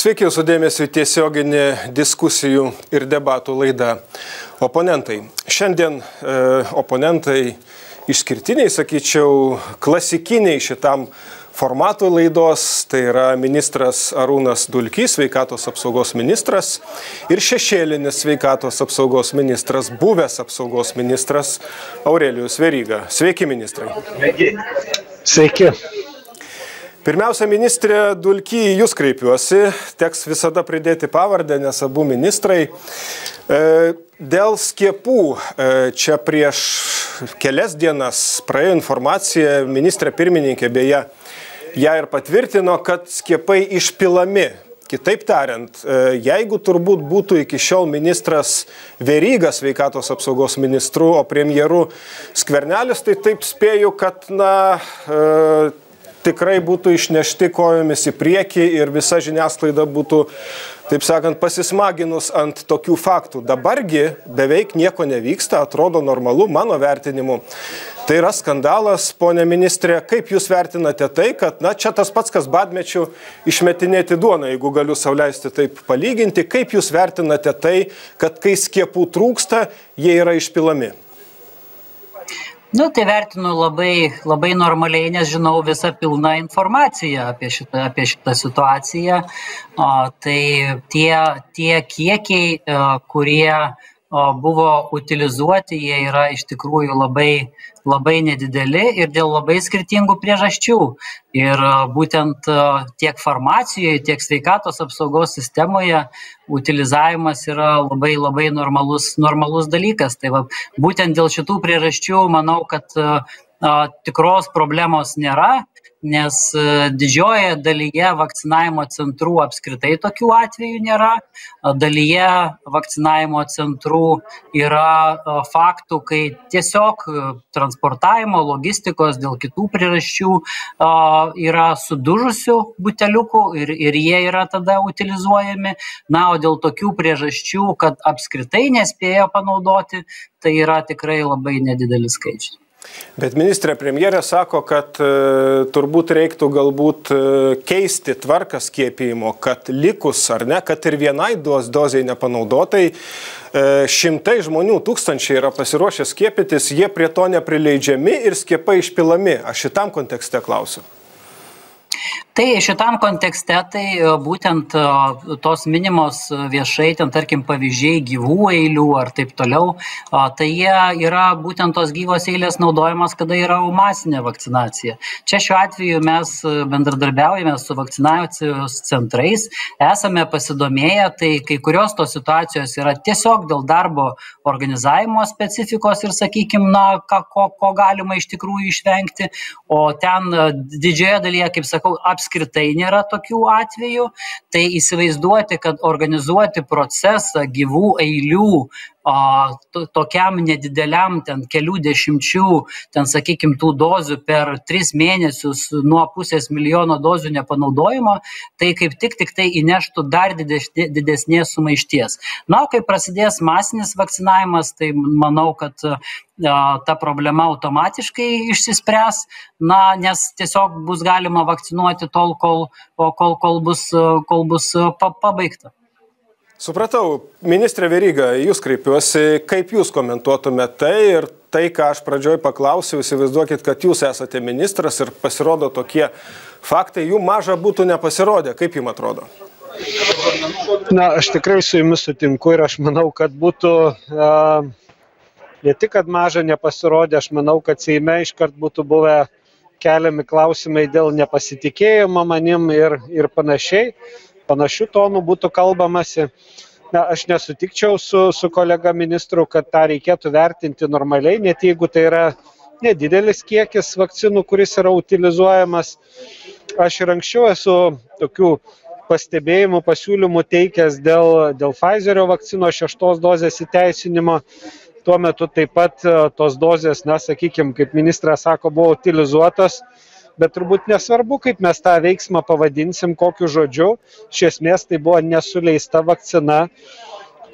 Sveiki jūsų dėmesio į tiesioginį diskusijų ir debatų laidą Oponentai. Šiandien e, oponentai išskirtiniai, sakyčiau, klasikiniai šitam formatui laidos, tai yra ministras Arūnas Dulkys, sveikatos apsaugos ministras ir šešėlinis sveikatos apsaugos ministras, buvęs apsaugos ministras Aurelijus Veryga. Sveiki, ministrai. Sveiki. Sveiki. Pirmiausia, ministrė Dulky, jūs kreipiuosi, teks visada pridėti pavardę, nes abu ministrai. E, dėl skiepų, e, čia prieš kelias dienas praėjo informacija, ministrė pirmininkė beje, ją ir patvirtino, kad skiepai išpilami. Kitaip tariant, e, jeigu turbūt būtų iki šiol ministras Verygas sveikatos apsaugos ministru, o premjeru Skvernelis, tai taip spėju, kad, na, tikrai būtų išnešti kojomis į priekį ir visa žiniasklaida būtų, taip sakant, pasismaginus ant tokių faktų. Dabargi beveik nieko nevyksta, atrodo normalu mano vertinimu. Tai yra skandalas, ponė ministrė, kaip jūs vertinate tai, kad, na, čia tas pats, kas badmečių išmetinėti duoną, jeigu galiu sauliaisti taip palyginti, kaip jūs vertinate tai, kad kai skiepų trūksta, jie yra išpilami? Nu tai vertinu labai labai normaliai nes žinau visą pilną informaciją apie šitą apie šitą situaciją. O tai tie tie kiekiai e, kurie buvo utilizuoti jie yra iš tikrųjų labai labai nedideli ir dėl labai skirtingų priežasčių. Ir būtent tiek farmacijoj tiek sveikatos apsaugos sistemoje utilizavimas yra labai labai normalus normalus dalykas. Tai va būtent dėl šitų priežasčių manau kad tikros problemos nėra nes e, didžiojoje dalyje vakcinavimo centrų apskritai tokių atvejų nėra. Dalyje vakcinavimo centrų yra faktų kai tiesiog e, transportavimo logistikos dėl kitų priežasčių yra sudužusių buteliukų ir ir jie yra tada utilizuojami. Na o dėl tokių priežasčių kad apskritai nespėjo panaudoti tai yra tikrai labai nedideli skaičiai Bet ministrė premjerė sako, kad e, turbūt reiktų galbūt e, keisti tvarką skiepijimo, kad likus ar ne, kad ir vienai dos, doziai nepanaudotai, e, šimtai žmonių, tūkstančiai yra pasiruošę skiepytis, jie prie to neprileidžiami ir skiepai išpilami. Aš šitam kontekste klausiu tai šitam kontekste tai e, būtent e, tos minimos viešai ten tarkim pavyzdžiai gyvų eilių ar taip toliau tai jie yra būtent tos gyvos eilės naudojamos kada yra masinė vakcinacija. Čia šiuo atveju mes bendradarbiaujame su vakcinacijos centrais esame pasidomėję tai kai kurios tos situacijos yra tiesiog dėl darbo organizavimo specifikos ir sakykim na ką ko ko galima iš tikrųjų išvengti o ten didžioje dalyje kaip sakau apskritai nėra tokių atvejų. Tai įsivaizduoti kad organizuoti procesą gyvų eilių a to tokiam nedideliam ten kelių dešimčių ten sakykim tų dozių per tris mėnesius nuo pusės milijono dozių nepanaudojimo tai kaip tik tiktai įneštų dar didesnė didesnės sumaišties. Na o kai prasidės masinis vakcinavimas tai manau kad a ta problema automatiškai išsispręs. Na nes tiesiog bus galima vakcinuoti tol kol o kol kol bus kol bus pa pabaigta Supratau, ministrė Veryga, jūs kreipiuosi, kaip jūs komentuotumėte tai ir tai, ką aš pradžioj paklausiau, įsivaizduokit, kad jūs esate ministras ir pasirodo tokie faktai, jų maža būtų nepasirodę, kaip jums atrodo? Na, aš tikrai su jumis sutinku ir aš manau, kad būtų uh, ne tik, kad maža nepasirodė, aš manau, kad Seime iškart būtų buvę keliami klausimai dėl nepasitikėjimo manim ir, ir panašiai panašiu tonu būtų kalbamasi. Na aš nesutikčiau su su kolega ministru kad tą reikėtų vertinti normaliai net jeigu tai yra nedidelis kiekis vakcinų kuris yra utilizuojamas. Aš ir anksčiau esu tokių pastebėjimų pasiūlymų teikęs dėl dėl pfizerio vakcinos šeštos dozės įteisinimo. Tuo metu taip pat tos dozės na sakykim kaip ministras sako buvo utilizuotos bet turbūt nesvarbu kaip mes tą veiksmą pavadinsim kokiu žodžiu iš esmės tai buvo nesuleista vakcina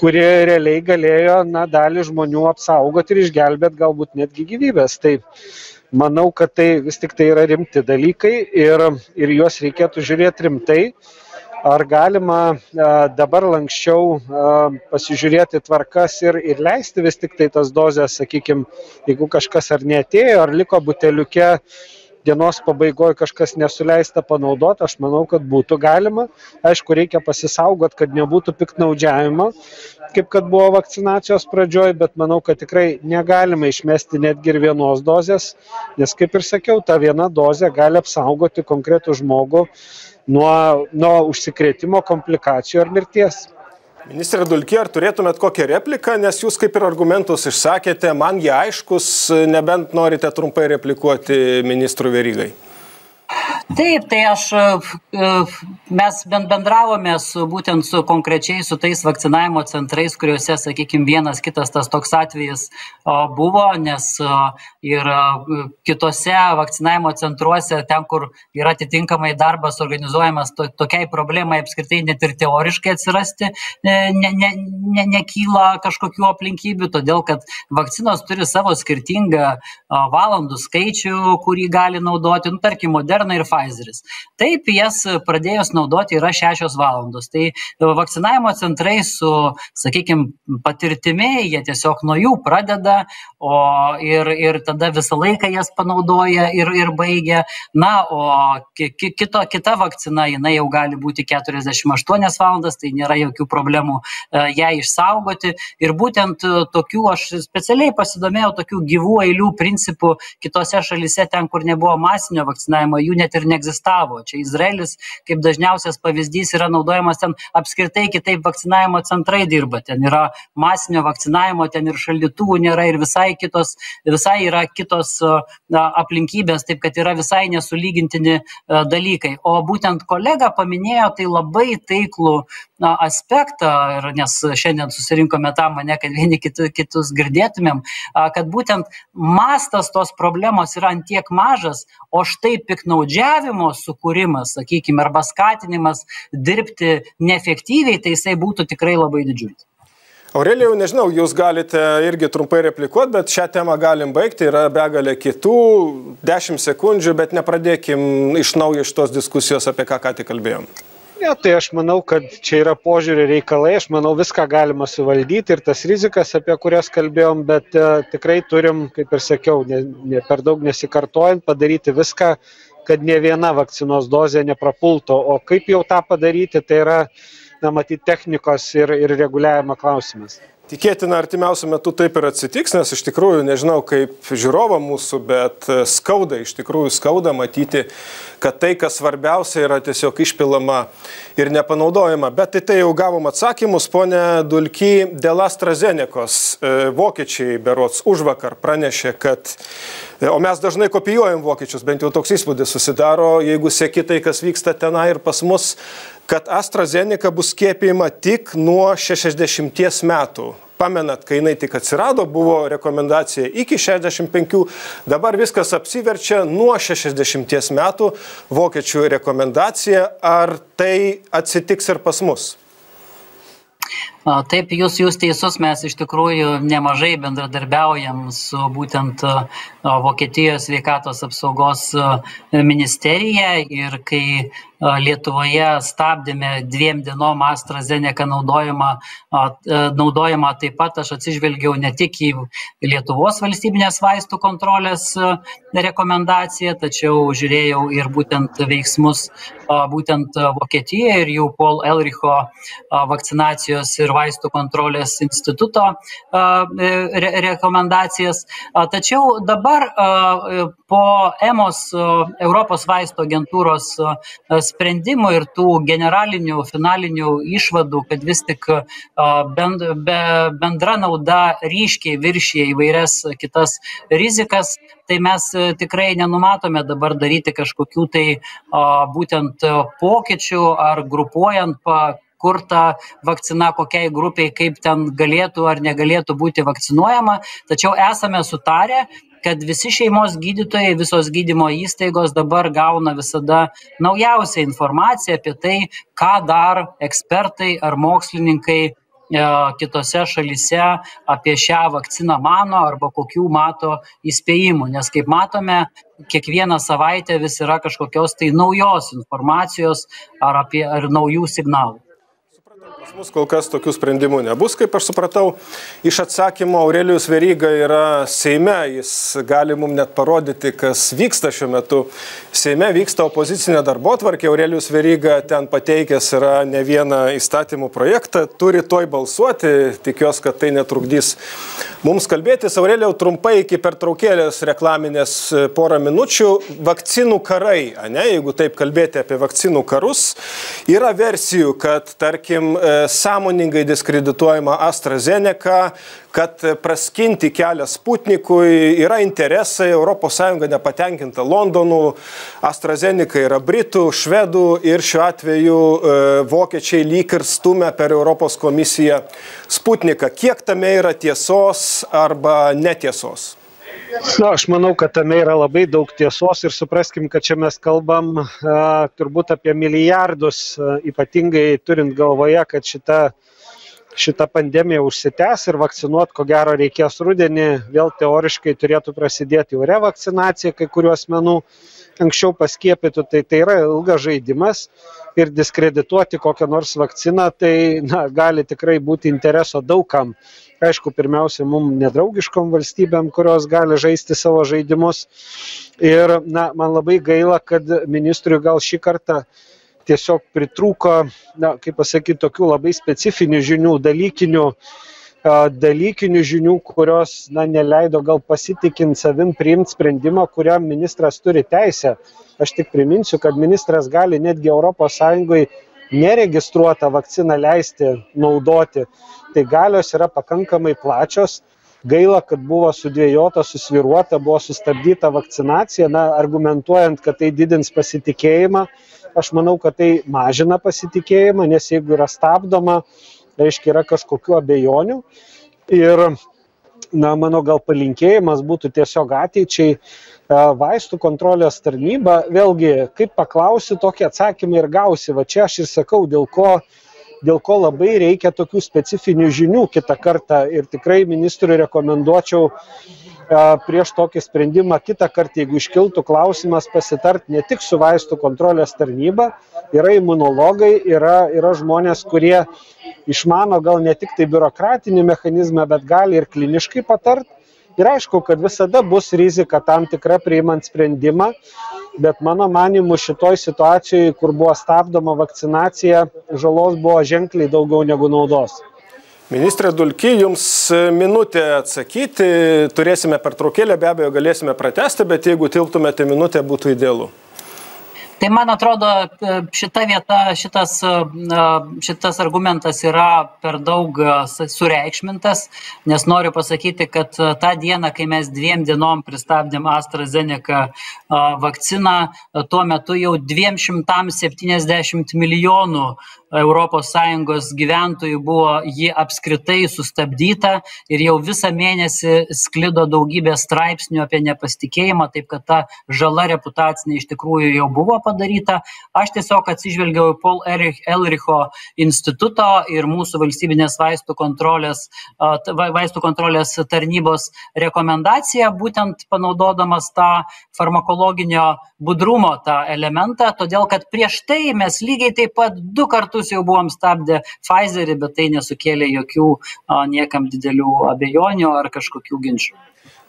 kuri realiai galėjo na dalį žmonių apsaugot ir išgelbėt galbūt netgi gyvybes tai manau kad tai vis tiktai yra rimti dalykai ir ir juos reikėtų žiūrėt rimtai. Ar galima dabar lankščiau pasižiūrėti tvarkas ir ir leisti vis tiktai tas dozes sakykim jeigu kažkas ar neatėjo ar liko buteliuke dienos pabaigoj kažkas nesuleista panaudot aš manau kad būtų galima. Aišku reikia pasisaugot kad nebūtų piktnaudžiavimo kaip kad buvo vakcinacijos pradžioj bet manau kad tikrai negalima išmesti netgi ir vienos dozės nes kaip ir sakiau ta viena dozė gali apsaugoti konkretų žmogų nuo nuo užsikrėtimo komplikacijų ar mirties Ministrė Dulkė, ar turėtumėt kokią repliką, nes jūs kaip ir argumentus išsakėte, man jie aiškus, nebent norite trumpai replikuoti ministrų verygai. Taip, tai aš, e, mes bendravome su būtent su konkrečiai su tais vakcinavimo centrais, kuriuose, sakykime, vienas kitas tas toks atvejis buvo, nes ir kitose vakcinavimo centruose, ten, kur yra atitinkamai darbas organizuojamas, to, tokiai problemai apskritai net ir teoriškai atsirasti ne, ne, ne, nekyla kažkokių aplinkybių, todėl kad vakcinos turi savo skirtingą valandų skaičių, kurį gali naudoti, nu, tarkim, Moderna ir Pfizer Pfizeris. Taip, jas pradėjus naudoti yra šešios valandos. Tai vakcinavimo centrai su, sakykime, patirtimi, jie tiesiog nuo jų pradeda o, ir, ir tada visą laiką jas panaudoja ir, ir baigia. Na, o kito, kita vakcina, jinai jau gali būti 48 valandas, tai nėra jokių problemų e, ją išsaugoti. Ir būtent e, tokių, aš specialiai pasidomėjau, tokių gyvų eilių principų kitose šalise, ten, kur nebuvo masinio vakcinavimo, jų net ir neegzistavo. Čia Izraelis kaip dažniausias pavyzdys yra naudojamas ten apskritai kitaip vakcinavimo centrai dirba. Ten yra masinio vakcinavimo, ten ir šaldytuvų nėra ir visai kitos, visai yra kitos na, aplinkybės, taip kad yra visai nesulygintini dalykai. O būtent kolega paminėjo tai labai taiklų na, aspektą, ir nes šiandien susirinkome tam mane, kad vieni kitus, kitus girdėtumėm, kad būtent mastas tos problemos yra antiek mažas, o štai piknaudžiavimo sukūrimas, sakykime, arba skatinimas dirbti neefektyviai, tai jisai būtų tikrai labai didžiulis. Aurelijau, nežinau, jūs galite irgi trumpai replikuoti, bet šią temą galim baigti, yra begalė kitų, 10 sekundžių, bet nepradėkim iš naujo iš tos diskusijos, apie ką ką tik kalbėjom ne tai aš manau kad čia yra požiūrio reikalai aš manau viską galima suvaldyti ir tas rizikas apie kurias kalbėjom bet e, tikrai turim kaip ir sakiau ne ne per daug nesikartojant padaryti viską kad nė viena vakcinos dozė neprapultų. O kaip jau tą padaryti tai yra na matyt technikos ir ir reguliavimo klausimas Tikėtina, artimiausiu metu taip ir atsitiks, nes iš tikrųjų nežinau kaip žiūrovo mūsų, bet e, skauda, iš tikrųjų skauda matyti, kad tai, kas svarbiausia, yra tiesiog išpilama ir nepanaudojama. Bet tai tai jau gavom atsakymus, ponė Dulky, dėl AstraZenekos. E, vokiečiai berots už vakar pranešė, kad e, O mes dažnai kopijuojam vokiečius, bent jau toks įspūdis susidaro, jeigu sėki tai, kas vyksta tenai ir pas mus, kad AstraZeneca bus skiepijama tik nuo 60 metų. Pamenat, kai jinai tik atsirado, buvo rekomendacija iki 65, dabar viskas apsiverčia nuo 60 metų vokiečių rekomendacija. Ar tai atsitiks ir pas mus? Taip, jūs, jūs teisus, mes iš tikrųjų nemažai bendradarbiaujam su būtent Vokietijos sveikatos apsaugos ministerija ir kai Lietuvoje stabdėme dviem dienom AstraZeneca naudojimą, naudojimą taip pat aš atsižvelgiau ne tik į Lietuvos valstybinės vaistų kontrolės rekomendaciją, tačiau žiūrėjau ir būtent veiksmus būtent Vokietijoje ir jų Paul Elricho vakcinacijos ir vaistų kontrolės instituto re rekomendacijas. Tačiau dabar po EMOS Europos vaistų agentūros sprendimų ir tų generalinių, finalinių išvadų, kad vis tik bendra nauda ryškiai viršyje įvairias kitas rizikas, tai mes tikrai nenumatome dabar daryti kažkokių tai būtent pokyčių ar grupuojant kur ta vakcina kokiai grupei kaip ten galėtų ar negalėtų būti vakcinuojama. Tačiau esame sutarę kad visi šeimos gydytojai visos gydymo įstaigos dabar gauna visada naujausią informaciją apie tai ką dar ekspertai ar mokslininkai kitose šalise apie šią vakciną mano arba kokių mato įspėjimų. Nes kaip matome, kiekvieną savaitę vis yra kažkokios tai naujos informacijos ar, apie, ar naujų signalų. Pas mus kol kas tokių sprendimų nebus, kaip aš supratau. Iš atsakymo Aurelijus Veryga yra Seime, jis gali mums net parodyti, kas vyksta šiuo metu. Seime vyksta opozicinė darbo tvarkė, Aurelijus Veryga ten pateikęs yra ne vieną įstatymų projektą, turi toj balsuoti, tikiuosi, kad tai netrukdys mums kalbėtis. Aurelijau trumpai iki pertraukėlės reklaminės porą minučių. Vakcinų karai, ne, jeigu taip kalbėti apie vakcinų karus, yra versijų, kad tarkim sąmoningai diskredituojama AstraZeneca, kad praskinti kelią Sputnikui yra interesai, ES nepatenkinta Londonu, AstraZeneca yra Britų, Švedų ir šiuo atveju e, vokiečiai lyg ir stumia per Europos komisiją Sputniką. Kiek tame yra tiesos arba netiesos? Na, aš manau, kad tame yra labai daug tiesos ir supraskim, kad čia mes kalbam a, turbūt apie milijardus, a, ypatingai turint galvoje, kad šita, šita pandemija užsitęs ir vakcinuot ko gero reikės rudenį, vėl teoriškai turėtų prasidėti jau revakcinacija kai kuriuo asmenų. Anksčiau paskiepytų, tai tai yra ilgas žaidimas. Ir diskredituoti kokią nors vakciną, tai na, gali tikrai būti intereso daugam. Aišku pirmiausia mum nedraugiškom valstybėm kurios gali žaisti savo žaidimus. Ir na man labai gaila kad ministrui gal šį kartą tiesiog pritrūko na kaip pasakyt tokių labai specifinių žinių dalykinių dalykinių žinių kurios na neleido gal pasitikint savim priimt sprendimą kuriam ministras turi teisę. Aš tik priminsiu kad ministras gali netgi sąjungoj neregistruotą vakciną leisti naudoti. Tai galios yra pakankamai plačios. Gaila kad buvo sudvejota susvyruota buvo sustabdyta vakcinacija. Na argumentuojant kad tai didins pasitikėjimą aš manau kad tai mažina pasitikėjimą nes jeigu yra stabdoma reiškia yra kažkokių abejonių. Ir na mano gal palinkėjimas būtų tiesiog ateičiai vaistų kontrolės tarnyba. Vėlgi kaip paklausi tokį atsakymą ir gausi. Va čia aš ir sakau dėl ko dėl ko labai reikia tokių specifinių žinių kitą kartą. Ir tikrai ministrui rekomenduočiau prieš tokį sprendimą kitą kartą jeigu iškiltų klausimas pasitart ne tik su vaistų kontrolės tarnyba yra imunologai yra yra žmonės kurie išmano gal ne tiktai biurokratinį mechanizmą bet gali ir kliniškai patart. Ir aišku kad visada bus rizika tam tikra priimant sprendimą bet mano manymu šitoj situacijoj kur buvo stabdoma vakcinacija žalos buvo ženkliai daugiau negu naudos Ministrė Dulky, jums minutė atsakyti, turėsime pertraukėlę, be abejo galėsime pratesti, bet jeigu tilptumėte minutę, būtų idealu. Tai man atrodo e, šita vieta šitas e, šitas argumentas yra per daug e, sureikšmintas nes noriu pasakyti kad tą dieną kai mes dviem dienom pristabdėm AstraZeneca vakciną tuo metu jau dviem šimtam septyniasdešimt milijonų europos sąjungos gyventojų buvo ji apskritai sustabdyta ir jau visą mėnesį sklido daugybė straipsnių apie nepasitikėjimą taip kad ta žala reputacinė iš tikrųjų jau buvo padaryta. Aš tiesiog atsižvelgiau į pol erich elricho instituto ir mūsų valstybinės vaistų kontrolės vaistų kontrolės tarnybos rekomendaciją būtent panaudodamas tą farmakologinio budrumo tą elementą todėl kad prieš tai mes lygiai taip pat du kartus jau buvom stabdę pfizerį bet tai nesukėlė jokių niekam didelių abejonių ar kažkokių ginčų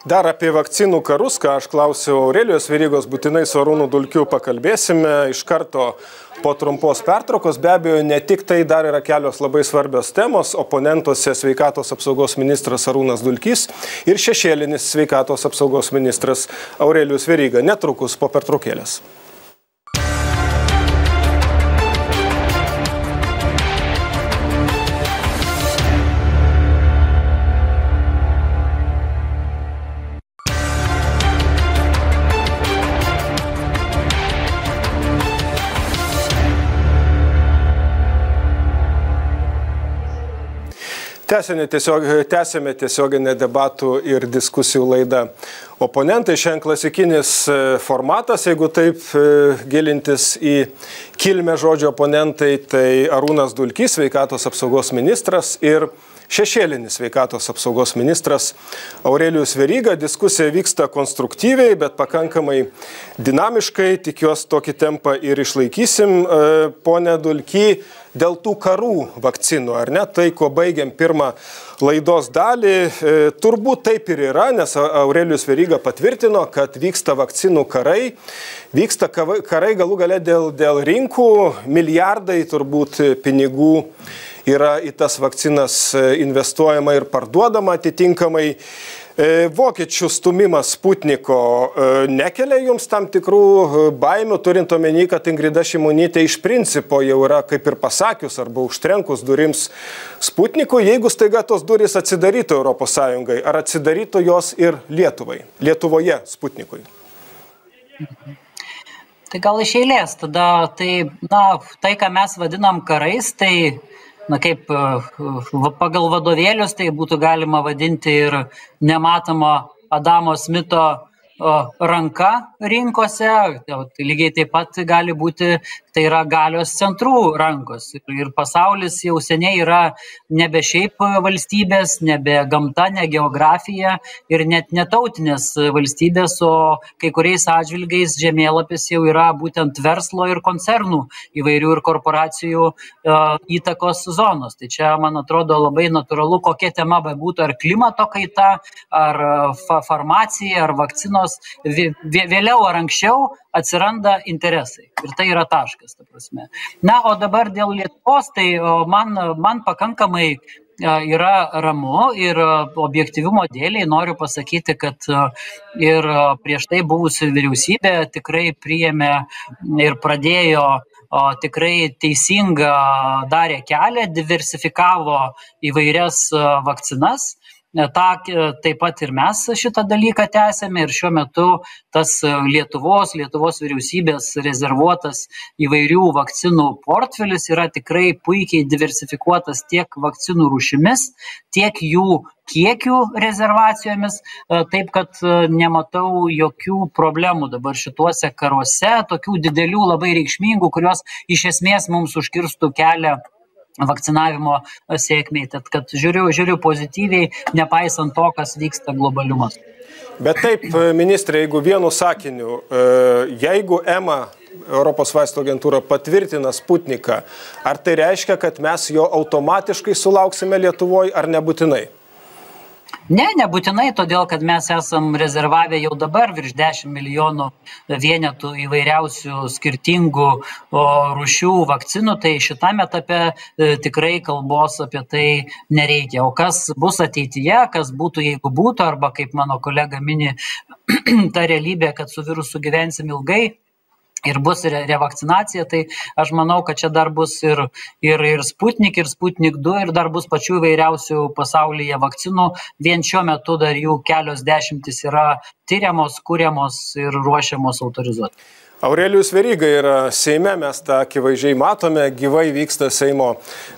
Dar apie vakcinų karus, ką aš klausiau Aurelijos Verygos, būtinai su Arūnu Dulkiu pakalbėsime iš karto po trumpos pertraukos. Be abejo, ne tik tai dar yra kelios labai svarbios temos. Oponentuose sveikatos apsaugos ministras Arūnas Dulkys ir šešėlinis sveikatos apsaugos ministras Aurelijus Veryga. Netrukus po pertraukėlės. Tęsėme, tiesiog, tęsėme tiesioginę debatų ir diskusijų laidą. Oponentai šiandien klasikinis e, formatas, jeigu taip e, gilintis į kilmę žodžio oponentai, tai Arūnas Dulkys, sveikatos apsaugos ministras ir šešėlinis sveikatos apsaugos ministras Aurelijus Veryga. Diskusija vyksta konstruktyviai, bet pakankamai dinamiškai. Tikiuosi tokį tempą ir išlaikysim. E, pone Dulky, dėl tų karų vakcinų, ar ne? Tai, ko baigiam pirmą laidos dalį, e, turbūt taip ir yra, nes Aurelijus Veryga patvirtino, kad vyksta vakcinų karai. Vyksta karai galų gale dėl, dėl rinkų, milijardai turbūt pinigų yra į tas vakcinas e, investuojama ir parduodama atitinkamai. E, vokiečių stumimas Sputniko e, nekelia jums tam tikrų baimių, turint omeny, kad Ingrida Šimonytė iš principo jau yra kaip ir pasakius arba užtrenkus durims Sputnikui, jeigu staiga tos durys atsidarytų ES, ar atsidarytų jos ir Lietuvai, Lietuvoje Sputnikui? Tai gal iš eilės, tada tai, na, tai, ką mes vadinam karais, tai na kaip e, pagal vadovėlius tai būtų galima vadinti ir nematoma Adamo Smito ranka rinkose, tai lygiai taip pat gali būti tai yra galios centrų rankos. Ir pasaulis jau seniai yra nebe šiaip valstybės, nebe gamta, ne geografija ir net netautinės valstybės, o kai kuriais atžvilgiais žemėlapis jau yra būtent verslo ir koncernų įvairių ir korporacijų uh, įtakos zonos. Tai čia, man atrodo, labai natūralu, kokia tema bebūtų, ar klimato kaita, ar fa farmacija, ar vakcinos, vėliau ar anksčiau atsiranda interesai. Ir tai yra taškas, ta prasme. Na, o dabar dėl Lietuvos, tai man, man pakankamai yra ramu ir objektivumo dėliai noriu pasakyti, kad ir prieš tai buvusi vyriausybė tikrai priėmė ir pradėjo o tikrai teisingą darė kelią, diversifikavo įvairias vakcinas tą taip pat ir mes šitą dalyką tęsiame ir šiuo metu tas Lietuvos, Lietuvos vyriausybės rezervuotas įvairių vakcinų portfelis yra tikrai puikiai diversifikuotas tiek vakcinų rūšimis, tiek jų kiekių rezervacijomis, taip kad nematau jokių problemų dabar šituose karuose, tokių didelių labai reikšmingų, kurios iš esmės mums užkirstų kelią vakcinavimo sėkmei. Tad, kad žiūriu, žiūriu pozityviai, nepaisant to, kas vyksta globaliu mastu. Bet taip, ministrė, jeigu vienu sakiniu, e, jeigu EMA Europos vaistų agentūra patvirtina Sputniką, ar tai reiškia, kad mes jo automatiškai sulauksime Lietuvoje ar nebūtinai? Ne nebūtinai todėl kad mes esam rezervavę jau dabar virš dešim milijonų vienetų įvairiausių skirtingų rūšių vakcinų tai šitam etape e, tikrai kalbos apie tai nereikia. O kas bus ateityje kas būtų jeigu būtų arba kaip mano kolega mini ta realybė kad su virusu gyvensim ilgai ir bus re revakcinacija tai aš manau kad čia dar bus ir ir ir sputnik ir sputnik du ir dar bus pačių įvairiausių pasaulyje vakcinų. Vien šiuo metu dar jų kelios dešimtys yra tiriamos kuriamos ir ruošiamos autorizuoti Aurelijus Veryga yra Seime, mes tą akivaizdžiai matome, gyvai vyksta Seimo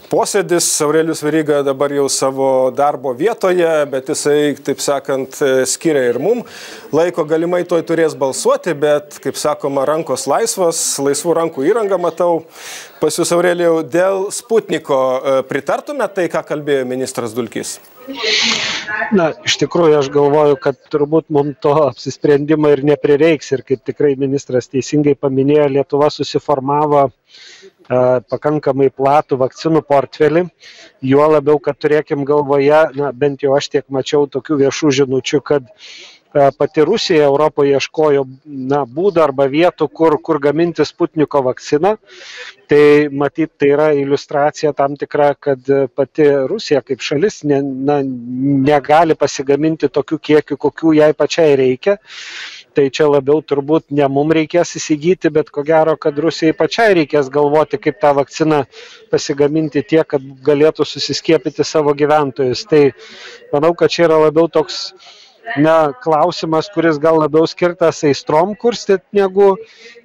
posėdis. Aurelijus Veryga dabar jau savo darbo vietoje, bet jisai, taip sakant, skiria ir mum. Laiko galimai toj turės balsuoti, bet, kaip sakoma, rankos laisvos, laisvų rankų įrangą matau. Pas jūs, Aurelijau, dėl Sputniko pritartume tai, ką kalbėjo ministras Dulkis? Na, iš tikrųjų, aš galvoju, kad turbūt mums to apsisprendimo ir neprireiks. Ir kaip tikrai ministras teisingai paminėjo, Lietuva susiformavo e, pakankamai platų vakcinų portfelį. Juo labiau, kad turėkim galvoje, na, bent jau aš tiek mačiau tokių viešų žinučių, kad pati Rusija Europoje ieškojo na, būdų arba vietų, kur, kur gaminti Sputniko vakciną. Tai matyt, tai yra iliustracija tam tikra, kad pati Rusija kaip šalis ne, na, negali pasigaminti tokių kiekių, kokių jai pačiai reikia. Tai čia labiau turbūt ne mums reikės įsigyti, bet ko gero, kad Rusijai pačiai reikės galvoti, kaip tą vakciną pasigaminti tiek, kad galėtų susiskiepyti savo gyventojus. Tai manau, kad čia yra labiau toks na, klausimas, kuris gal labiau skirtas aistrom kurstyti, negu,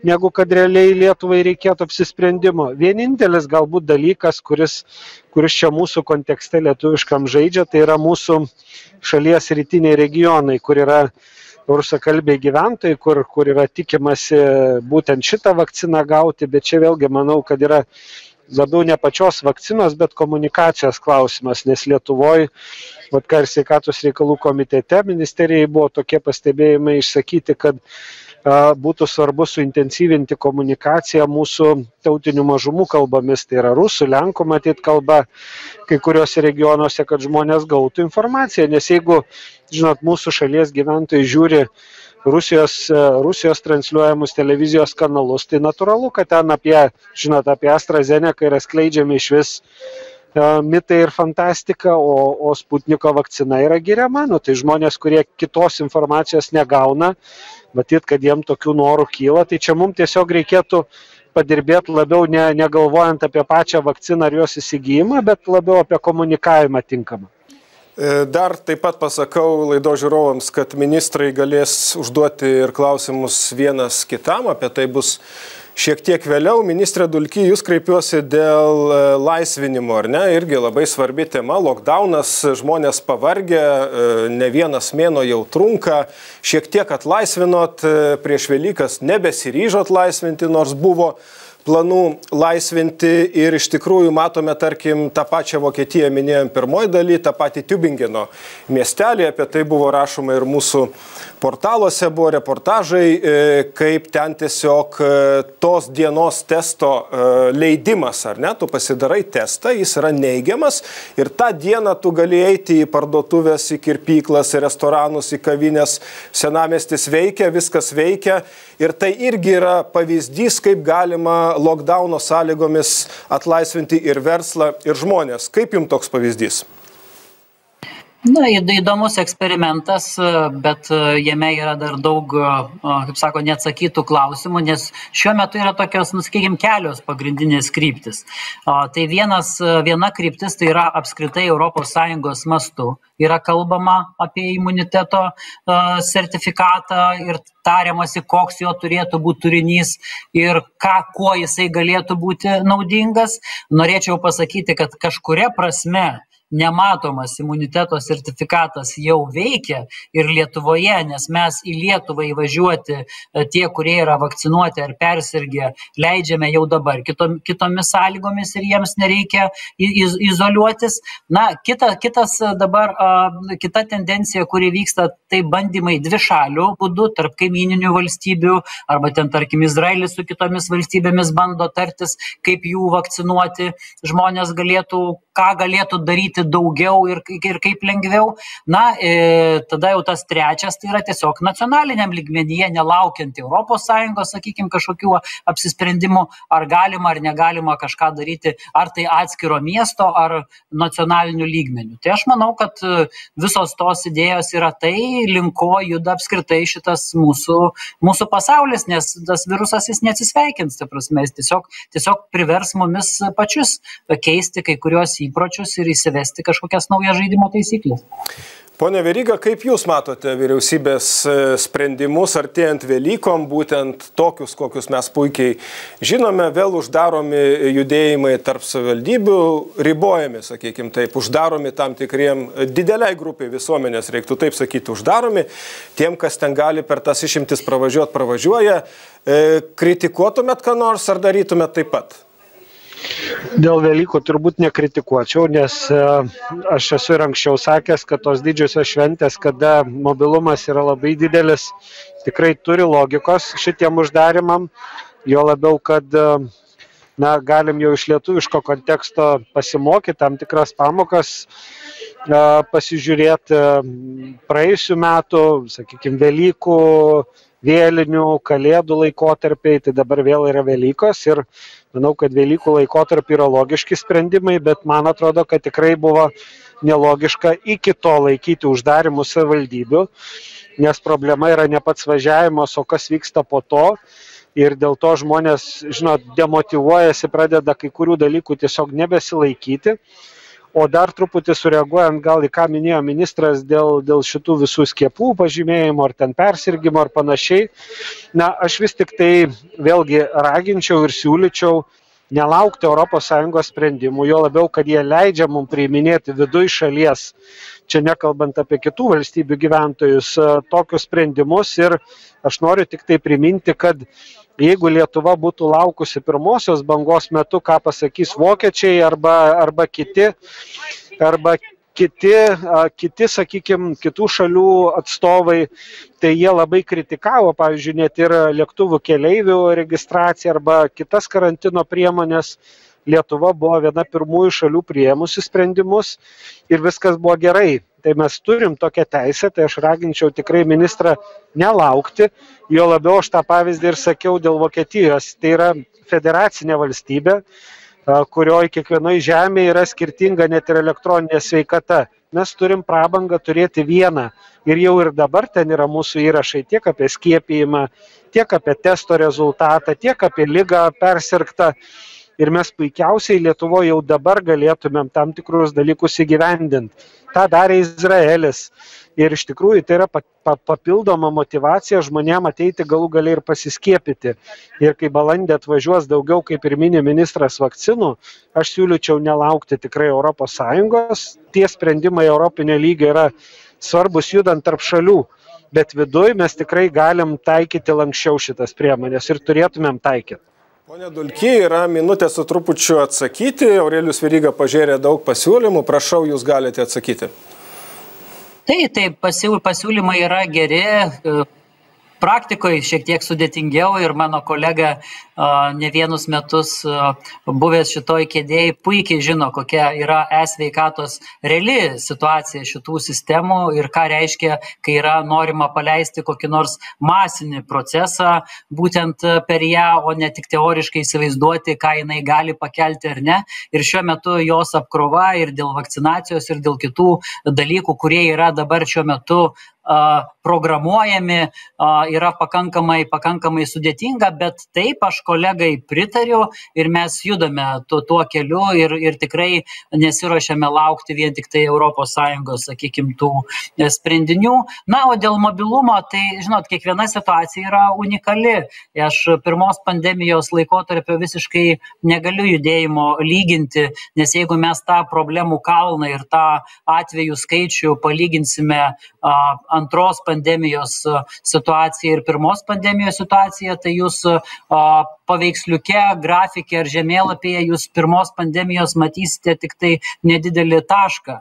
negu kad realiai Lietuvai reikėtų apsisprendimo. Vienintelis galbūt dalykas, kuris, kuris čia mūsų kontekste lietuviškam žaidžia, tai yra mūsų šalies rytiniai regionai, kur yra rusakalbiai gyventojai, kur, kur yra tikimasi būtent šitą vakciną gauti, bet čia vėlgi manau, kad yra labiau ne pačios vakcinos, bet komunikacijos klausimas, nes Lietuvoje, vad ką ir sveikatos reikalų komitete ministerijai buvo tokie pastebėjimai išsakyti, kad būtų svarbu suintensyvinti komunikaciją mūsų tautinių mažumų kalbomis, tai yra rusų, lenkų matyt kalba kai kuriuose regionuose, kad žmonės gautų informaciją, nes jeigu, žinot, mūsų šalies gyventojai žiūri Rusijos, Rusijos transliuojamus televizijos kanalus, tai natūralu, kad ten apie, žinot, apie AstraZeneca yra skleidžiami iš vis mitai ir fantastika, o, o Sputniko vakcina yra giriama. Nu, tai žmonės, kurie kitos informacijos negauna, matyt, kad jiem tokių norų kyla, tai čia mums tiesiog reikėtų padirbėti labiau ne, negalvojant apie pačią vakciną ar jos įsigijimą, bet labiau apie komunikavimą tinkamą. E, dar taip pat pasakau laido žiūrovams, kad ministrai galės užduoti ir klausimus vienas kitam, apie tai bus šiek tiek vėliau. Ministrė Dulky, jūs kreipiuosi dėl e, laisvinimo, ar ne? Irgi labai svarbi tema. Lockdownas, žmonės pavargę, e, ne vienas mėno jau trunka. Šiek tiek atlaisvinot, prieš Velykas nebesiryžot laisvinti, nors buvo planų laisvinti ir iš tikrųjų matome, tarkim, tą pačią Vokietiją minėjom pirmoji daly, tą patį Tübingeno miestelį, apie tai buvo rašoma ir mūsų portaluose, buvo reportažai, e, kaip ten tiesiog e, tos dienos testo e, leidimas, ar ne, tu pasidarai testą, jis yra neigiamas ir tą dieną tu gali eiti į parduotuvės, į kirpyklas, į restoranus, į kavinės, senamestis veikia, viskas veikia ir tai irgi yra pavyzdys, kaip galima lockdowno sąlygomis atlaisvinti ir verslą, ir žmonės. Kaip jums toks pavyzdys? Na, įdomus eksperimentas, bet jame yra dar daug, kaip sako, neatsakytų klausimų, nes šiuo metu yra tokios, nuskaikim, kelios pagrindinės kryptis. Tai vienas, viena kryptis tai yra apskritai ES mastu. Yra kalbama apie imuniteto sertifikatą ir tariamasi, koks jo turėtų būti turinys ir ką, kuo jisai galėtų būti naudingas. Norėčiau pasakyti, kad kažkuria prasme nematomas imuniteto sertifikatas jau veikia ir Lietuvoje, nes mes į Lietuvą įvažiuoti e, tie, kurie yra vakcinuoti ar persirgę, leidžiame jau dabar kitom, kitomis sąlygomis ir jiems nereikia iz, izoliuotis. Na, kita, kitas dabar, kita tendencija, kuri vyksta, tai bandymai dvi šalių būdų tarp kaimininių valstybių arba ten, tarkim, Izraelis su kitomis valstybėmis bando tartis, kaip jų vakcinuoti žmonės galėtų, ką galėtų daryti daugiau ir, ir kaip lengviau. Na, e, tada jau tas trečias tai yra tiesiog nacionaliniam lygmenyje, nelaukiant ES, sakykime, kažkokių apsisprendimų, ar galima ar negalima kažką daryti, ar tai atskiro miesto, ar nacionaliniu lygmeniu. Tai aš manau, kad e, visos tos idėjos yra tai, linko juda apskritai šitas mūsų, mūsų pasaulis, nes tas virusas jis neatsisveikins, ta prasme, jis tiesiog, tiesiog privers mumis pačius keisti kai kurios įpročius ir įsivesti įvesti kažkokias naujas žaidimo taisyklės. Pone Veryga, kaip Jūs matote vyriausybės e, sprendimus artėjant Velykom, būtent tokius, kokius mes puikiai žinome, vėl uždaromi judėjimai tarp savivaldybių, ribojami, sakykime taip, uždaromi tam tikriem dideliai grupiai visuomenės, reiktų taip sakyti, uždaromi, tiem, kas ten gali per tas išimtis pravažiuoti, pravažiuoja. E, kritikuotumėt ką nors ar darytumėt taip pat? Dėl Velykų turbūt nekritikuočiau, nes e, aš esu ir anksčiau sakęs, kad tos didžiosios šventės, kada mobilumas yra labai didelis, tikrai turi logikos šitiem uždarimam, jo labiau, kad e, na, galim jau iš lietuviško konteksto pasimokyti tam tikras pamokas, e, pasižiūrėti praėjusių metų, sakykime, Velykų vėlinių, kalėdų laikotarpiai, tai dabar vėl yra Velykos ir manau, kad Velykų laikotarpiai yra logiški sprendimai, bet man atrodo, kad tikrai buvo nelogiška iki to laikyti uždarimų savivaldybių, nes problema yra ne pats važiavimas, o kas vyksta po to. Ir dėl to žmonės, žinot, demotivuojasi, pradeda kai kurių dalykų tiesiog nebesilaikyti o dar truputį sureaguojant gal į ką minėjo ministras dėl dėl šitų visų skiepų pažymėjimo ar ten persirgimo ar panašiai. Na aš vis tiktai vėlgi raginčiau ir siūlyčiau nelaukti sąjungos sprendimų juo labiau kad jie leidžia mum priiminėti viduj šalies čia nekalbant apie kitų valstybių gyventojus tokius sprendimus. Ir aš noriu tiktai priminti kad jeigu lietuva būtų laukusi pirmosios bangos metu ką pasakys vokiečiai arba arba kiti arba kiti kiti sakykim kitų šalių atstovai tai jie labai kritikavo pavyzdžiui net ir lėktuvų keleivių registraciją arba kitas karantino priemones lietuva buvo viena pirmųjų šalių priėmusi sprendimus ir viskas buvo gerai. Tai mes turim tokią teisę tai aš raginčiau tikrai ministrą nelaukti juo labiau aš tą pavyzdį ir sakiau dėl vokietijos. Tai yra federacinė valstybė kurioj kiekvienoj žemėj yra skirtinga net ir elektroninė sveikata. Mes turim prabangą turėti vieną. Ir jau ir dabar ten yra mūsų įrašai tiek apie skiepijimą tiek apie testo rezultatą tiek apie ligą persirgtą ir mes puikiausiai lietuvoj jau dabar galėtumėm tam tikrus dalykus įgyvendint. Tą darė izraelis. Ir iš tikrųjų tai yra pa pa papildoma motyvacija žmonėm ateiti galų gale ir pasiskiepyti. Ir kai balandį atvažiuos daugiau kaip ir mini ministras vakcinų aš siūlyčiau nelaukti tikrai sąjungos. Tie sprendimai europinio lygio yra svarbūs judant tarp šalių. Bet viduj mes tikrai galim taikyti lanksčiau šitas priemones ir turėtumėm taikyt Pone Dulky, yra minutė su trupučiu atsakyti. Aurelius Veryga pažiūrė daug pasiūlymų. Prašau, jūs galite atsakyti. Tai, tai pasiūlymai yra geri praktikoje šiek tiek sudėtingiau ir mano kolega ne vienus metus buvęs šitoj kėdėj puikiai žino, kokia yra e-sveikatos reali situacija šitų sistemų ir ką reiškia, kai yra norima paleisti kokį nors masinį procesą būtent per ją, o ne tik teoriškai įsivaizduoti, ką jinai gali pakelti ar ne. Ir šiuo metu jos apkrova ir dėl vakcinacijos, ir dėl kitų dalykų, kurie yra dabar šiuo metu programuojami yra pakankamai, pakankamai sudėtinga, bet taip aš kolegai pritariu ir mes judame tuo, tuo keliu ir, ir tikrai nesiuošiame laukti vien tik tai ES, sakykime, tų e, sprendinių. Na, o dėl mobilumo, tai, žinot, kiekviena situacija yra unikali. Aš pirmos pandemijos laikotarpio visiškai negaliu judėjimo lyginti, nes jeigu mes tą problemų kalną ir tą atvejų skaičių palyginsime a, antros pandemijos situaciją ir pirmos pandemijos situaciją, tai jūs a, paveiksliuke grafike ar žemėlapyje jūs pirmos pandemijos matysite tiktai nedidelį tašką.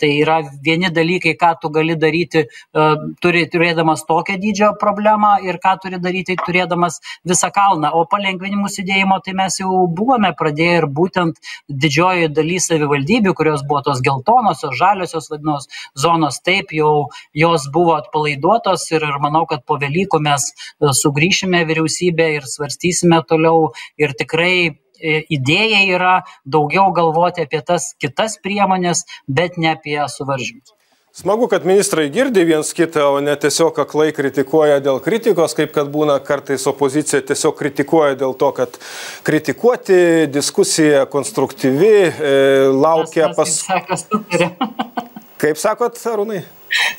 Tai yra vieni dalykai ką tu gali daryti e, turi turėdamas tokio dydžio problemą ir ką turi daryti turėdamas visą kalną. O palengvinimus judėjimo tai mes jau buvome pradėję ir būtent didžiojoj daly savivaldybių kurios buvo tos geltonosios žaliosios vadinamos zonos taip jau jos buvo atpalaiduotos ir ir manau kad po velykų mes e, sugrįšime vyriausybę ir svarstysime toliau ir tikrai e, idėja yra daugiau galvoti apie tas kitas priemonės, bet ne apie suvaržymus. Smagu, kad ministrai girdi viens kitą, o ne tiesiog aklai kritikuoja dėl kritikos, kaip kad būna kartais opozicija tiesiog kritikuoja dėl to, kad kritikuoti, diskusija konstruktyvi, e, laukia pas... Kaip sakot, Arūnai?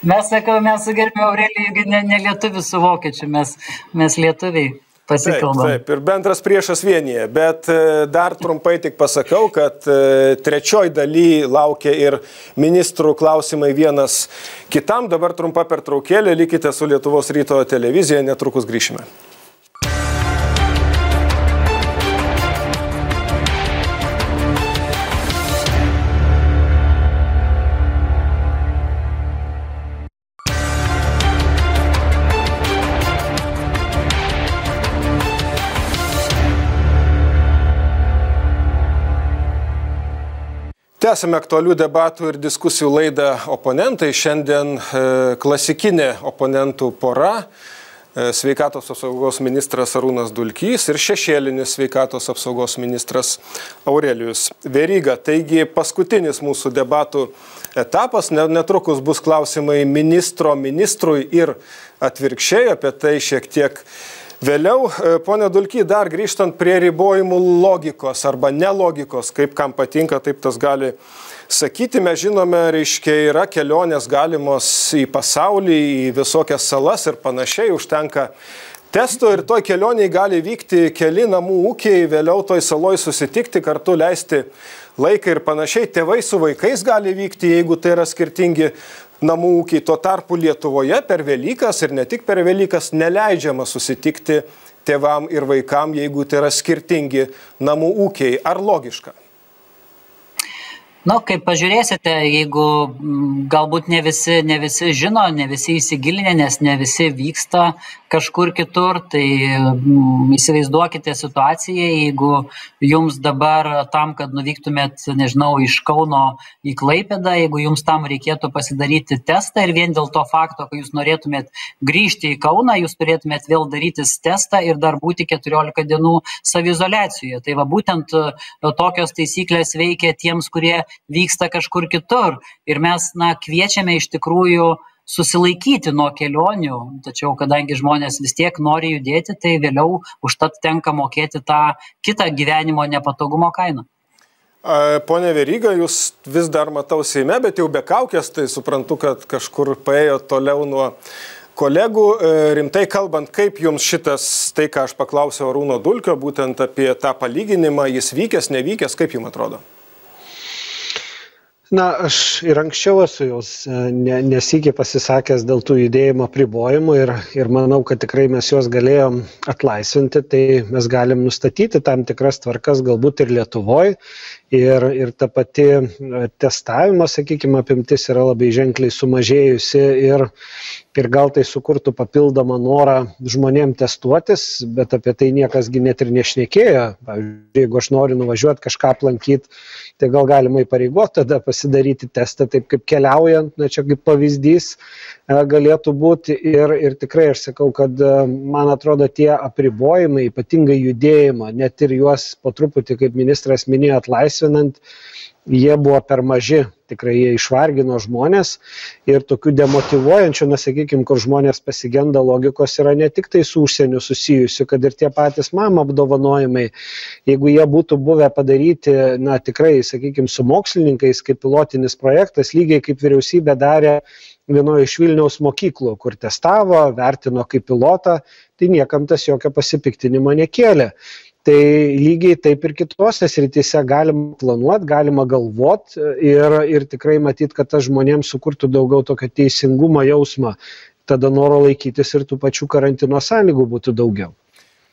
Mes sakome, mes su gerbėjau Aurelijų, ne, ne lietuvių su vokiečiu, mes, mes lietuviai pasikalbam. Taip, taip, ir bendras priešas vienyje, bet e, dar trumpai tik pasakau, kad e, trečioj daly laukia ir ministrų klausimai vienas kitam. Dabar trumpa pertraukėlė, likite su Lietuvos ryto televizija, netrukus grįšime. Tęsime aktualių debatų ir diskusijų laidą oponentai. Šiandien e, klasikinė oponentų pora e, sveikatos apsaugos ministras Arūnas Dulkys ir šešėlinis sveikatos apsaugos ministras Aurelijus Veryga. Taigi paskutinis mūsų debatų etapas, netrukus bus klausimai ministro ministrui ir atvirkščiai, apie tai šiek tiek Vėliau, e, ponė Dulky, dar grįžtant prie ribojimų logikos arba nelogikos, kaip kam patinka, taip tas gali sakyti, mes žinome, reiškia, yra kelionės galimos į pasaulį, į visokias salas ir panašiai, užtenka testo ir toj kelioniai gali vykti keli namų ūkiai, vėliau toj saloj susitikti, kartu leisti laiką ir panašiai. Tėvai su vaikais gali vykti, jeigu tai yra skirtingi namų ūkiai. Tuo tarpu Lietuvoje per Velykas ir ne tik per Velykas neleidžiama susitikti tėvam ir vaikam, jeigu tai yra skirtingi namų ūkiai. Ar logiška? Na, kaip pažiūrėsite, jeigu mm, galbūt ne visi, ne visi žino, ne visi įsigilinę, nes ne visi vyksta kažkur kitur, tai mm, įsivaizduokite situaciją, jeigu jums dabar tam, kad nuvyktumėt, nežinau, iš Kauno į Klaipėdą, jeigu jums tam reikėtų pasidaryti testą ir vien dėl to fakto, kad jūs norėtumėt grįžti į Kauną, jūs turėtumėt vėl darytis testą ir dar būti 14 dienų savizolacijoje. Tai va būtent e, tokios taisyklės veikia tiems, kurie vyksta kažkur kitur. Ir mes, na, kviečiame iš tikrųjų susilaikyti nuo kelionių, tačiau kadangi žmonės vis tiek nori judėti, tai vėliau užtat tenka mokėti tą kitą gyvenimo nepatogumo kainą. Pone Veryga, jūs vis dar matau Seime, bet jau be kaukės, tai suprantu, kad kažkur paėjo toliau nuo kolegų. E, rimtai kalbant, kaip jums šitas, tai ką aš paklausiau Arūno Dulkio, būtent apie tą palyginimą, jis vykęs, nevykęs, kaip jums atrodo? Na aš ir anksčiau esu jau ne ne sykį pasisakęs dėl tų judėjimo apribojimų ir ir manau kad tikrai mes juos galėjom atlaisvinti tai mes galim nustatyti tam tikras tvarkas galbūt ir lietuvoj. Ir ir ta pati testavimo sakykim apimtis yra labai ženkliai sumažėjusi ir ir gal tai sukurtų papildomą norą žmonėm testuotis bet apie tai niekas gi net ir nešnekėjo. Pavyzdžiui jeigu aš noriu nuvažiuot kažką aplankyt tai gal galima įpareigot tada pasidaryti testą taip kaip keliaujant na čia kaip pavyzdys e, galėtų būti. Ir ir tikrai aš sakau kad e, man atrodo tie apribojimai ypatingai judėjimo net ir juos po truputį kaip ministras minėjo atlaisvinant jie buvo per maži tikrai jie išvargino žmones ir tokių demotyvuojančių na sakykim kur žmonės pasigenda logikos yra ne tiktai su užsieniu susijusių kad ir tie patys mama apdovanojimai jeigu jie būtų buvę padaryti na tikrai sakykim su mokslininkais kaip pilotinis projektas lygiai kaip vyriausybė darė vienoj iš vilniaus mokyklų kur testavo vertino kaip pilotą tai niekam tas jokio pasipiktinimo nekėlė tai lygiai taip ir kitose srityse galima planuot galima galvot ir ir tikrai matyt kad tas žmonėms sukurtų daugiau tokio teisingumo jausmą tada noro laikytis ir tų pačių karantino sąlygų būtų daugiau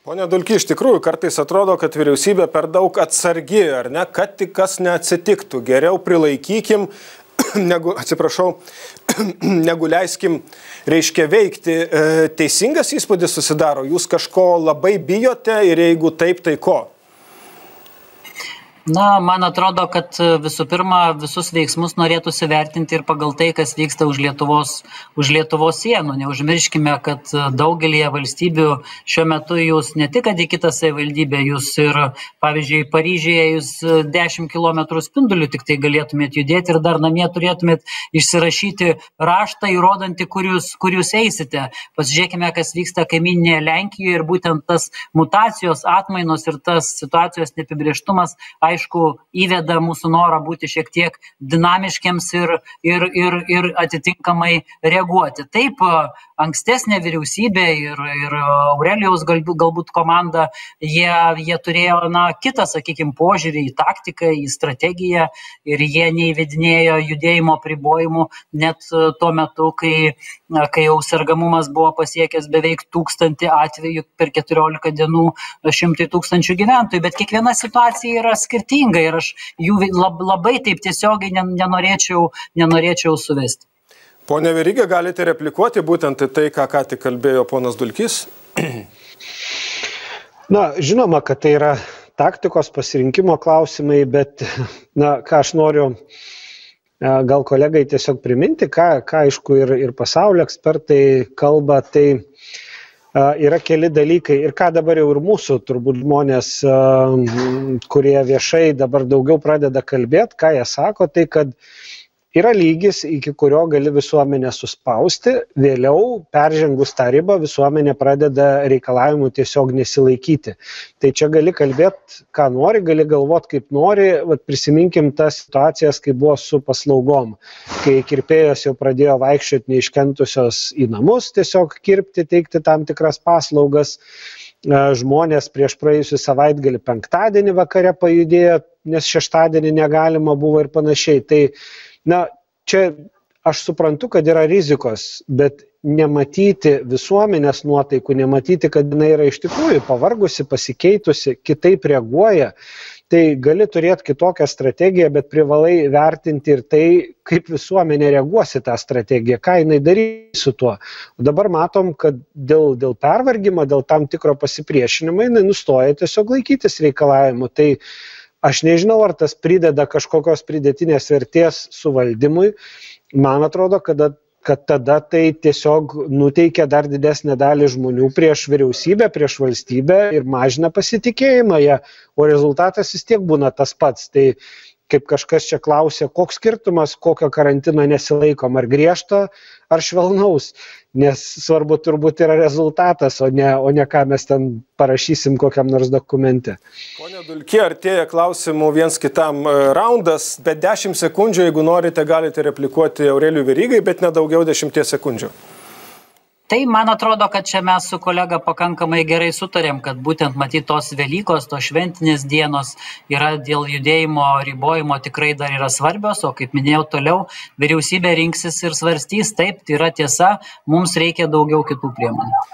Pone Dulki, iš tikrųjų kartais atrodo, kad vyriausybė per daug atsargi, ar ne, kad tik kas neatsitiktų. Geriau prilaikykim, negu, atsiprašau, negu leiskim, reiškia, veikti. E, teisingas įspūdis susidaro, jūs kažko labai bijote ir jeigu taip, tai ko? Na man atrodo kad e, visų pirma visus veiksmus norėtųsi vertinti ir pagal tai kas vyksta už lietuvos už lietuvos sienų. Neužmirškime kad e, daugelyje valstybių šiuo metu jūs ne tik kad į kitą savivaldybę jūs ir pavyzdžiui paryžiuje jūs e, dešim kilometrų spinduliu tiktai galėtumėt judėti ir dar namie turėtumėt išsirašyti raštą įrodantį kur jūs kur jūs eisite. Pasižiūrėkime kas vyksta kaimyninėje lenkijoje ir būtent tas mutacijos atmainos ir tas situacijos neapibrėžtumas aišku įveda mūsų norą būti šiek tiek dinamiškiems ir ir ir ir atitinkamai reaguoti. Taip ankstesnė vyriausybė ir ir aurelijaus galbūt galbūt komanda jie jie turėjo na kitą sakykim požiūrį į taktiką į strategiją ir jie neįvedinėjo judėjimo apribojimų net tuo metu kai kai jau sergamumas buvo pasiekęs beveik tūkstantį atvejų per keturiolika dienų šimtui tūkstančių gyventojų. Bet kiekviena situacija yra skirtinga ir aš jų lab labai taip tiesiogiai nenorėčiau nenorėčiau suvesti Pone Verygė, galite replikuoti būtent į tai, ką ką tik kalbėjo ponas Dulkys? Na, žinoma, kad tai yra taktikos pasirinkimo klausimai, bet, na, ką aš noriu gal kolegai tiesiog priminti, ką, ką aišku, ir, ir pasaulio ekspertai kalba, tai yra keli dalykai. Ir ką dabar jau ir mūsų turbūt žmonės, kurie viešai dabar daugiau pradeda kalbėti, ką jie sako, tai kad yra lygis iki kurio gali visuomenę suspausti. Vėliau peržengus tą ribą visuomenė pradeda reikalavimų tiesiog nesilaikyti. Tai čia gali kalbėt ką nori gali galvot kaip nori. Vat prisiminkim tas situacijas kai buvo su paslaugom. Kai kirpėjos jau pradėjo vaikščiot neiškentusios į namus tiesiog kirpti teikti tam tikras paslaugas. Žmonės prieš praėjusį savaitgalį penktadienį vakare pajudėjo nes šeštadienį negalima buvo ir panašiai. Tai na čia aš suprantu kad yra rizikos bet nematyti visuomenės nuotaikų nematyti kad jinai yra iš tikrųjų pavargusi pasikeitusi kitaip reaguoja tai gali turėt kitokią strategiją bet privalai vertinti ir tai kaip visuomenė reaguos į tą strategiją ką jinai darys su tuo. Dabar matom kad dėl dėl pervargimo dėl tam tikro pasipriešinimo jinai nustoja tiesiog laikytis reikalavimų. Tai aš nežinau ar tas prideda kažkokios pridėtinės vertės suvaldymui. Man atrodo kada kad tada tai tiesiog nuteikia dar didesnę dalį žmonių prieš vyriausybę prieš valstybę ir mažina pasitikėjimą ja o rezultatas vis tiek būna tas pats. Tai kaip kažkas čia klausė koks skirtumas kokio karantino nesilaikom ar griežto ar švelnaus. Nes svarbu turbūt yra rezultatas o ne o ne ką mes ten parašysim kokiam nors dokumente. Pone dulky artėja klausimų viens kitam e, raundas bet dešimt sekundžių jeigu norite galite replikuoti aurelijui verygai bet ne daugiau dešimties sekundžių tai man atrodo kad čia mes su kolega pakankamai gerai sutarėm kad būtent matyt tos velykos tos šventinės dienos yra dėl judėjimo ribojimo tikrai dar yra svarbios o kaip minėjau toliau vyriausybė rinksis ir svarstys. Taip tai yra tiesa mums reikia daugiau kitų priemonių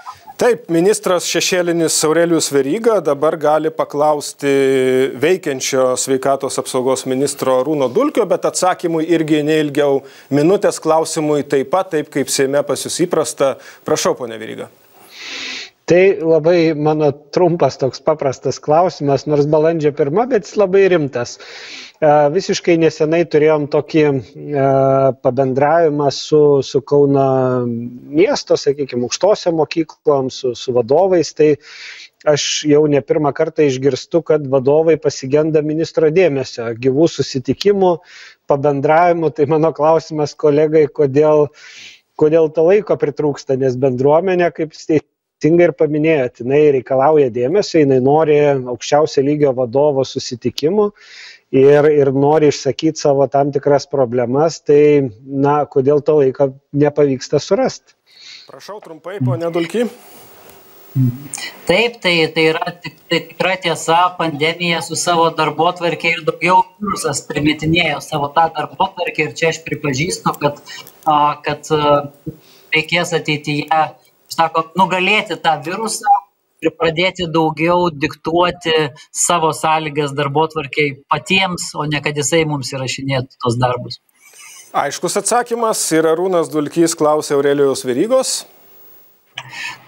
taip ministras šešėlinis aurelijus veryga dabar gali paklausti veikiančio sveikatos apsaugos ministro arūno dulkio bet atsakymui irgi ne ilgiau minutės klausimui taip pat taip kaip seime pas jus įprasta. Prašau pone veryga tai labai mano trumpas toks paprastas klausimas nors balandžio pirma bet jis labai rimtas Visiškai nesenai turėjom tokį pabendravimą su, su Kauno miesto, sakykime, aukštosiam mokyklom, su, su vadovais. Tai aš jau ne pirmą kartą išgirstu, kad vadovai pasigenda ministro dėmesio, gyvų susitikimų, pabendravimų. Tai mano klausimas kolegai, kodėl, kodėl to laiko pritrūksta, nes bendruomenė, kaip teisingai ir paminėjot, jinai reikalauja dėmesio, jinai nori aukščiausio lygio vadovo susitikimų ir ir nori išsakyt savo tam tikras problemas tai na kodėl to laiko nepavyksta surast? Prašau trumpai pone dulky Taip, tai, tai yra tik, tai tikra tiesa, pandemija su savo darbo tvarkė ir daugiau virusas primetinėjo savo tą darbo tvarkę ir čia aš pripažįstu, kad, kad reikės ateityje, sako, nugalėti tą virusą, ir pradėti daugiau diktuoti savo sąlygas darbotvarkei patiems, o ne kad jisai mums įrašinėtų tos darbus. Aiškus atsakymas ir Arūnas Dulkys klausė Aurelijos Verygos.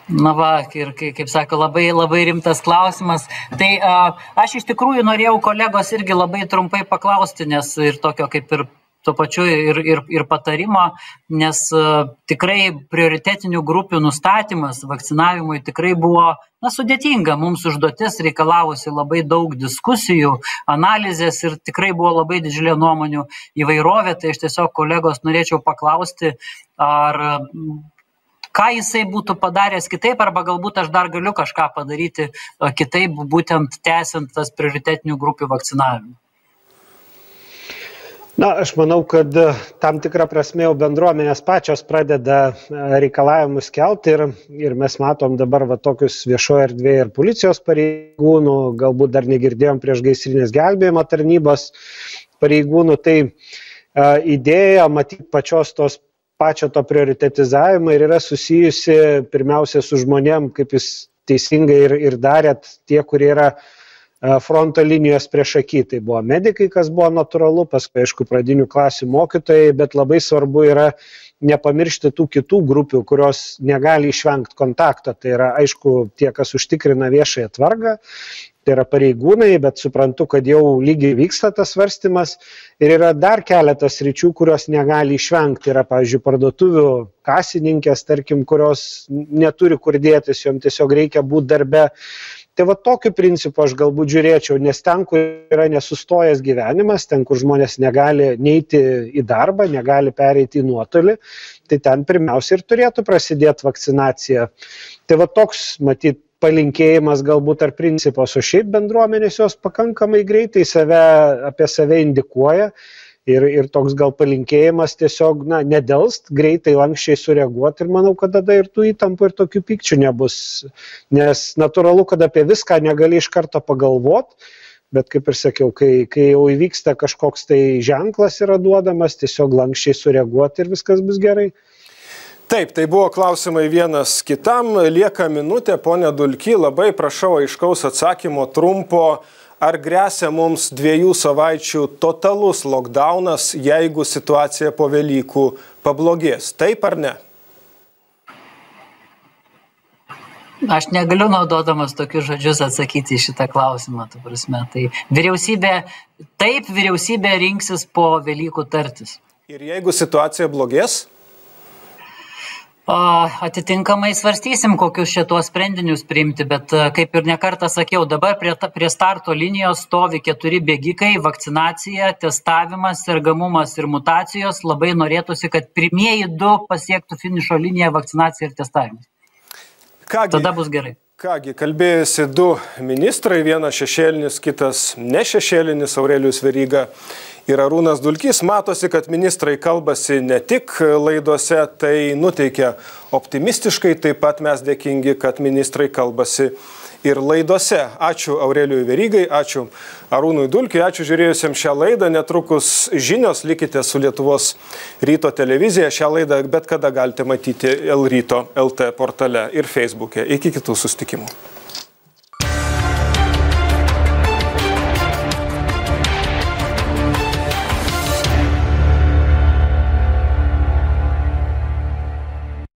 Na va, ir kaip sako, labai labai rimtas klausimas. Tai a, aš iš tikrųjų norėjau kolegos irgi labai trumpai paklausti, nes ir tokio kaip ir tuo pačiu ir, ir, ir patarimo, nes uh, tikrai prioritetinių grupių nustatymas vakcinavimui tikrai buvo na, sudėtinga. Mums užduotis reikalavusi labai daug diskusijų, analizės ir tikrai buvo labai didžiulė nuomonių įvairovė. Tai aš tiesiog kolegos norėčiau paklausti, ar ką jisai būtų padaręs kitaip arba galbūt aš dar galiu kažką padaryti kitaip, būtent tęsiant tas prioritetinių grupių vakcinavimą na aš manau kad tam tikra prasme jau bendruomenės pačios pradeda reikalavimus kelt ir ir mes matom dabar va tokius viešoj erdvėj ir policijos pareigūnų galbūt dar negirdėjom priešgaisrinės gelbėjimo tarnybos pareigūnų tai idėja matyt pačios tos pačio to prioritetizavimo ir yra susijusi pirmiausia su žmonėm kaip jūs teisingai ir ir darėt tie kurie yra fronto linijos priešaky tai buvo medikai kas buvo natūralu paskui aišku pradinių klasių mokytojai bet labai svarbu yra nepamiršti tų kitų grupių kurios negali išvengt kontakto. Tai yra aišku tie kas užtikrina viešąją tvarką tai yra pareigūnai bet suprantu kad jau lyg ir vyksta tas svarstymas. Ir yra dar keletas sričių kurios negali išvengt. Tai yra pavyzdžiui parduotuvių kasininkės tarkim kurios neturi kur dėtis jom tiesiog reikia būt darbe tai va tokiu principu aš galbūt žiūrėčiau nes ten kur yra nesustojęs gyvenimas ten kur žmonės negali neiti į darbą negali pereiti į nuotolį tai ten pirmiausia ir turėtų prasidėt vakcinacija. Tai va toks matyt palinkėjimas galbūt ar principas o šiaip bendruomenės jos pakankamai greitai save apie save indikuoja ir ir toks gal palinkėjimas tiesiog na nedelst greitai lanksčiai sureaguot ir manau kad tada ir tų įtampų ir tokių pykčių nebus. Nes natūralu kad apie viską negali iš karto pagalvot bet kaip ir sakiau kai kai jau įvyksta kažkoks tai ženklas yra duodamas tiesiog lanksčiai sureaguot ir viskas bus gerai. Taip, tai buvo klausimai vienas kitam, lieka minutė, ponė Dulky, labai prašau aiškaus atsakymo trumpo ar grėsia mums dviejų savaičių totalus lockdownas, jeigu situacija po Velykų pablogės? Taip ar ne? Aš negaliu naudodamas tokius žodžius atsakyti į šitą klausimą, tu prasme. Tai vyriausybė, taip vyriausybė rinksis po Velykų tartis. Ir jeigu situacija blogės? Atitinkamai svarstysim kokius čia tuos sprendinius priimti bet kaip ir ne kartą sakiau dabar prie ta prie starto linijos stovi keturi bėgikai vakcinacija testavimas sergamumas ir mutacijos. Labai norėtųsi kad pirmieji du pasiektų finišo liniją vakcinacija ir testavimas. Kągi, tada bus gerai Kągi, kalbėjusi du ministrai, vienas šešėlinis, kitas nešešėlinis, Aurelijus Veryga ir Arūnas Dulkys. Matosi, kad ministrai kalbasi ne tik laidose, tai nuteikia optimistiškai, taip pat mes dėkingi, kad ministrai kalbasi ir laidose. Ačiū Aurelijui Verygai, ačiū Arūnui Dulkiui, ačiū žiūrėjusiems šią laidą. Netrukus žinios, likite su Lietuvos ryto televizija. Šią laidą bet kada galite matyti L ryto LT portale ir Facebook'e. Iki kitų sustikimų.